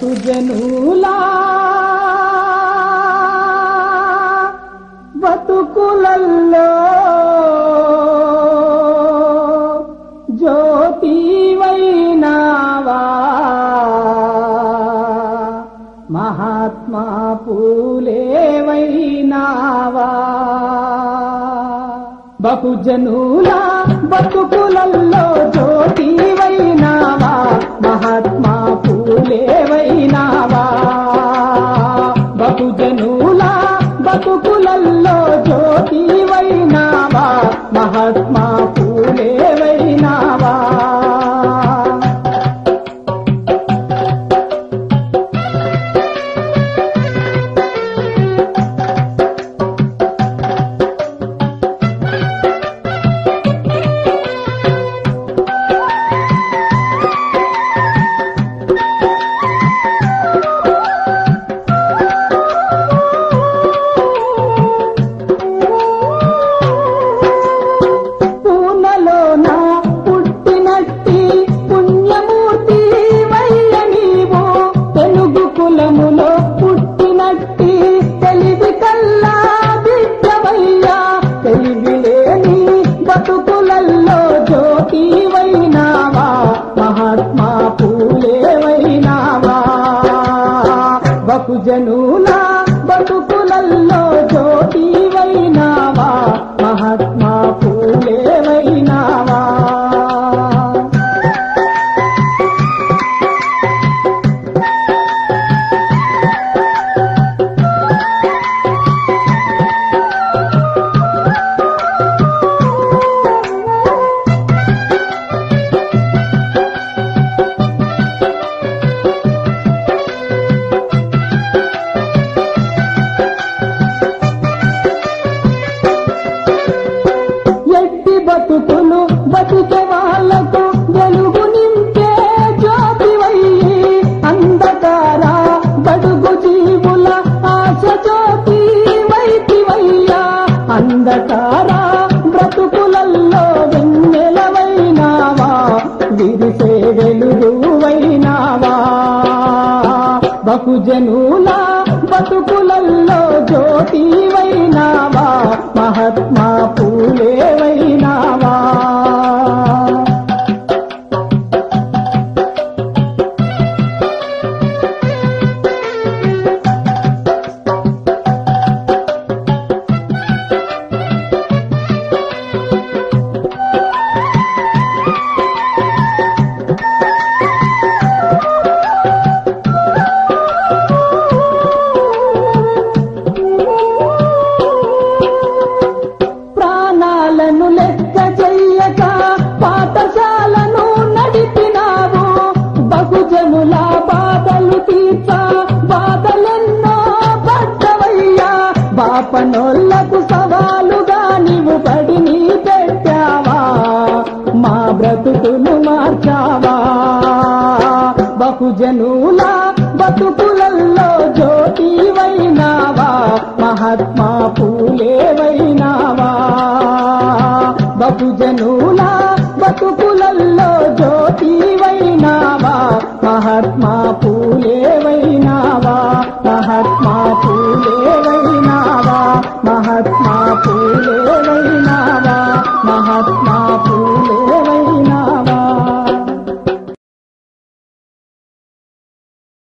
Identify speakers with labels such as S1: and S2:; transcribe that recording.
S1: సుజనులా బతుకులల్లో జ్యోతివైనావా మహాత్మా పూలేవైనావా బహుజనుల బతుకులల్లో జ్యోతివైనావా మహాత్మా పూలే పూలేవైనావా బహుజనుల బహుజనుల బతుకులల్లో జ్యోతివైనావా? మహాత్మా పూలేవైనావా అడుగు జీవుల ఆశ జ్యోతి వైతివయ్యా అంధకారా బ్రతుకులల్లో వెన్నెలవైనావా విరిసే వెలుగువైనావా. బహుజనుల బతుకులల్లో జ్యోతివైనావా మహాత్మా పూలే బాపనోళ్ళకు సవాలుగా నీవు బడిని పెట్టావా మా బ్రతుకును మార్చావా? బహుజనుల బతుకులల్లో జ్యోతివైనావా? మహాత్మా పూలేవైనావా? బహుజనుల బతుకులల్లో జ్యోతివైనావా